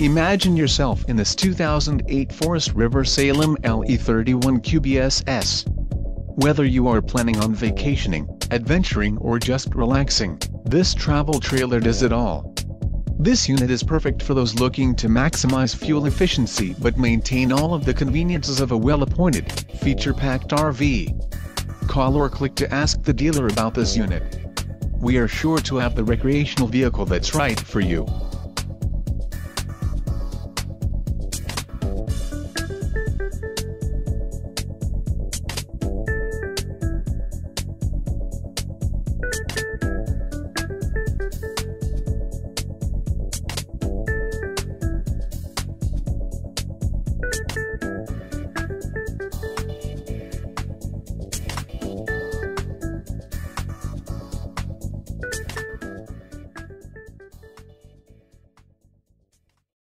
Imagine yourself in this 2008 Forest River Salem LE31 QBSS. Whether you are planning on vacationing, adventuring or just relaxing, this travel trailer does it all. This unit is perfect for those looking to maximize fuel efficiency but maintain all of the conveniences of a well-appointed, feature-packed RV. Call or click to ask the dealer about this unit. We are sure to have the recreational vehicle that's right for you.